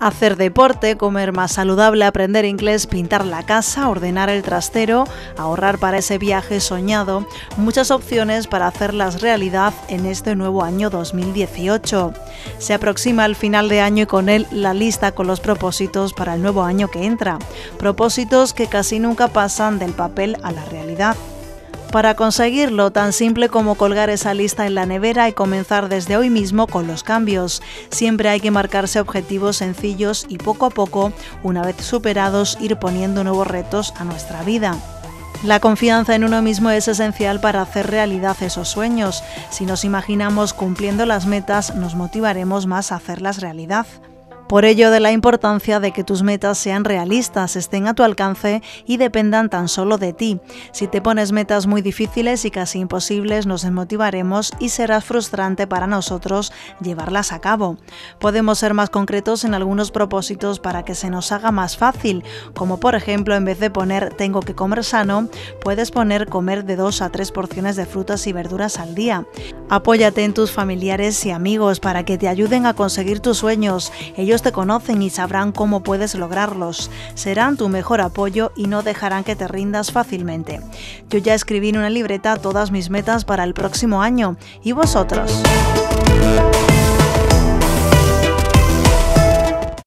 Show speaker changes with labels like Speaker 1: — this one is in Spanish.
Speaker 1: Hacer deporte, comer más saludable, aprender inglés, pintar la casa, ordenar el trastero, ahorrar para ese viaje soñado, muchas opciones para hacerlas realidad en este nuevo año 2018. Se aproxima el final de año y con él la lista con los propósitos para el nuevo año que entra, propósitos que casi nunca pasan del papel a la realidad. Para conseguirlo, tan simple como colgar esa lista en la nevera y comenzar desde hoy mismo con los cambios. Siempre hay que marcarse objetivos sencillos y poco a poco, una vez superados, ir poniendo nuevos retos a nuestra vida. La confianza en uno mismo es esencial para hacer realidad esos sueños. Si nos imaginamos cumpliendo las metas, nos motivaremos más a hacerlas realidad. Por ello, de la importancia de que tus metas sean realistas, estén a tu alcance y dependan tan solo de ti. Si te pones metas muy difíciles y casi imposibles, nos desmotivaremos y será frustrante para nosotros llevarlas a cabo. Podemos ser más concretos en algunos propósitos para que se nos haga más fácil, como por ejemplo, en vez de poner tengo que comer sano, puedes poner comer de dos a tres porciones de frutas y verduras al día. Apóyate en tus familiares y amigos para que te ayuden a conseguir tus sueños. Te conocen y sabrán cómo puedes lograrlos. Serán tu mejor apoyo y no dejarán que te rindas fácilmente. Yo ya escribí en una libreta todas mis metas para el próximo año. ¿Y vosotros?